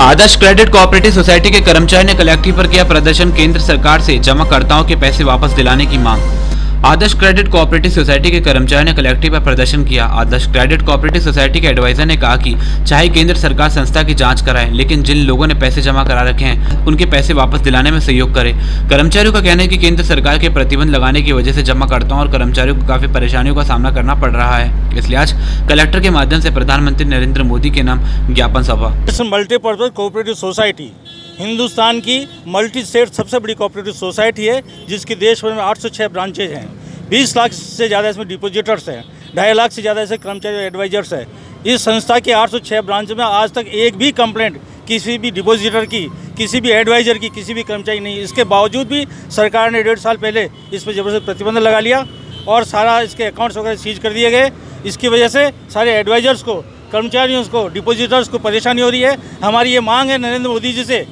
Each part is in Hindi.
आदर्श क्रेडिट कोऑपरेटिव सोसाइटी के कर्मचारी ने कलेक्ट्री पर किया प्रदर्शन, केंद्र सरकार से जमाकर्ताओं के पैसे वापस दिलाने की मांग। आदर्श क्रेडिट कोऑपरेटिव सोसाइटी के कर्मचारियों ने कलेक्ट्री पर प्रदर्शन किया। आदर्श क्रेडिट कोऑपरेटिव सोसाइटी के एडवाइजर ने कहा कि चाहे केंद्र सरकार संस्था की जाँच कराए, लेकिन जिन लोगों ने पैसे जमा करा रखे हैं, उनके पैसे वापस दिलाने में सहयोग करे। कर्मचारियों का कहना है कि केंद्र सरकार के प्रतिबंध लगाने की वजह से जमाकर्ताओं और कर्मचारियों को काफ़ी परेशानियों का सामना करना पड़ रहा है। इसलिए आज कलेक्टर के माध्यम से प्रधानमंत्री नरेंद्र मोदी के नाम ज्ञापन सभा। मल्टीपर्पज कोऑपरेटिव सोसाइटी हिंदुस्तान की मल्टी स्टेट सबसे बड़ी कोऑपरेटिव सोसाइटी है, जिसकी देश भर में 806 ब्रांचेज हैं। 20 लाख से ज़्यादा इसमें डिपोजिटर्स हैं, ढाई लाख से ज़्यादा ऐसे कर्मचारी एडवाइजर्स हैं। इस संस्था के 806 ब्रांच में आज तक एक भी कंप्लेंट किसी भी डिपोजिटर की, किसी भी एडवाइज़र की, किसी भी कर्मचारी नहीं। इसके बावजूद भी सरकार ने डेढ़ साल पहले इस पर ज़बरदस्त प्रतिबंध लगा लिया और सारा इसके अकाउंट्स वगैरह सीज कर दिए गए। इसकी वजह से सारे एडवाइज़र्स को, कर्मचारियों को डिपोजिटर्स को परेशानी हो रही है। हमारी ये मांग है नरेंद्र मोदी जी से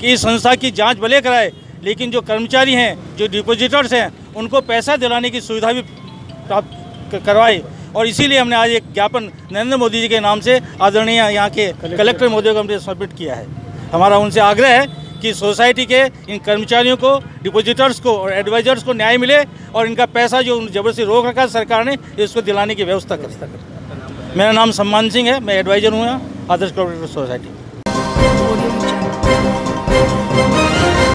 कि इस संस्था की जाँच भले कराए लेकिन जो कर्मचारी हैं जो डिपोजिटर्स हैं उनको पैसा दिलाने की सुविधा भी प्राप्त करवाए। और इसीलिए हमने आज एक ज्ञापन नरेंद्र मोदी जी के नाम से आदरणीय यहाँ के कलेक्टर। महोदय को हमने सबमिट किया है। हमारा उनसे आग्रह है कि सोसाइटी के इन कर्मचारियों को डिपोजिटर्स को और एडवाइजर्स को न्याय मिले और इनका पैसा जो ज़बरदस्ती रोक रखा है सरकार ने इसको दिलाने की व्यवस्था कर। मेरा नाम सम्मान सिंह है मैं एडवाइजर हूँ यहाँ आदर्श कोऑपरेटिव सोसाइटी